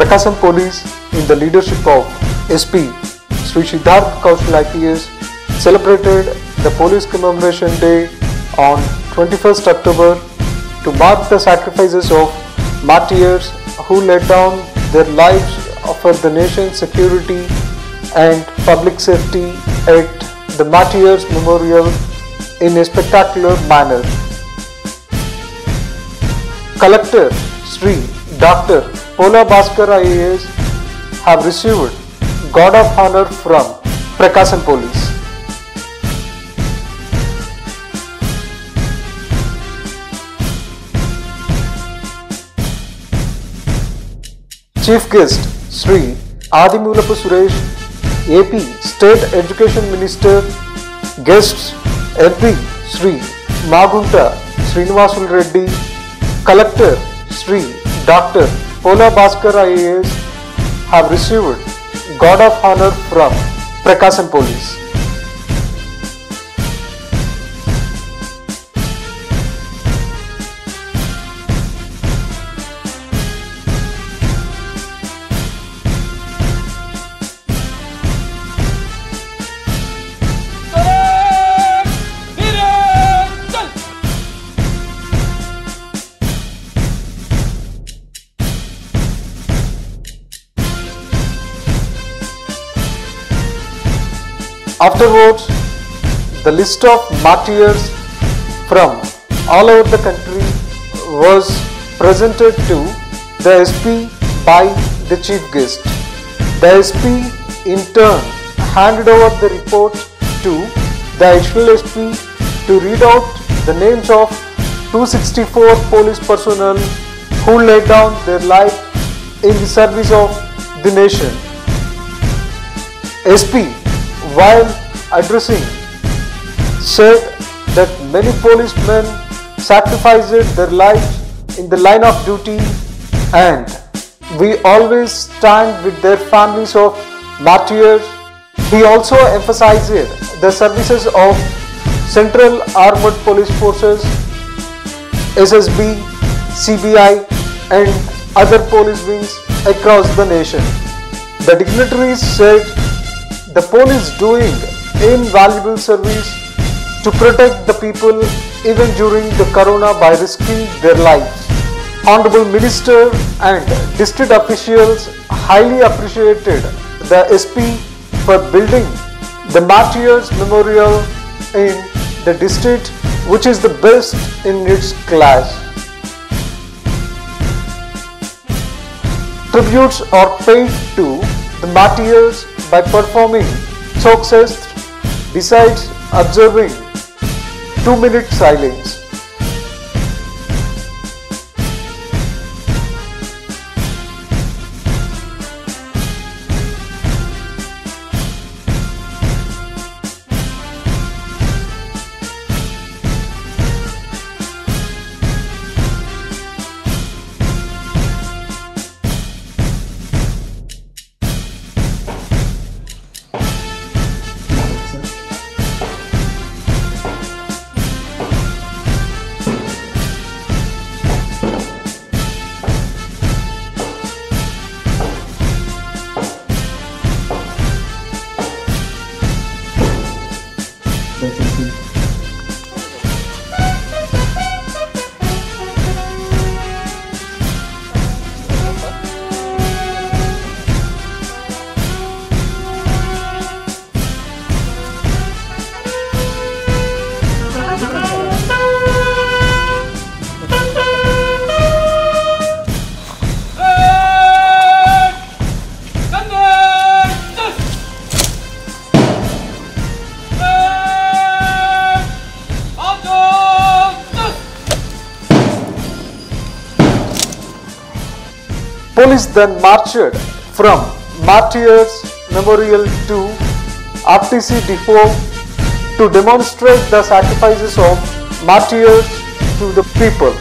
Prakasam Police in the leadership of SP Sri Siddharth Kaushal IPS celebrated the Police Commemoration Day on 21st October to mark the sacrifices of martyrs who laid down their lives for the nation's security and public safety at the Martyrs Memorial in a spectacular manner. Collector Sri Dr. Pola Bhaskar IAS have received God of Honor from Prakasam Police. Chief Guest Sri Adimulapu Suresh, AP State Education Minister, Guests MP Sri Magunta Srinivasul Reddy, Collector Sri Dr. Pola Bhaskar IAS have received Guard of Honor from Prakasam Police. Afterwards, the list of martyrs from all over the country was presented to the SP by the chief guest. The SP in turn handed over the report to the additional SP to read out the names of 264 police personnel who laid down their life in the service of the nation. SP while addressing said that many policemen sacrificed their lives in the line of duty and we always stand with their families of martyrs. He also emphasized the services of Central Armed Police Forces, SSB, CBI and other police wings across the nation. The dignitaries said the police doing invaluable service to protect the people even during the corona by risking their lives. Honorable Minister and district officials highly appreciated the SP for building the Martyrs Memorial in the district which is the best in its class. Tributes are paid to the martyrs by performing Chokshastra besides observing 2 minute silence. Police then marched from Martyrs Memorial to RTC depot to demonstrate the sacrifices of martyrs to the people.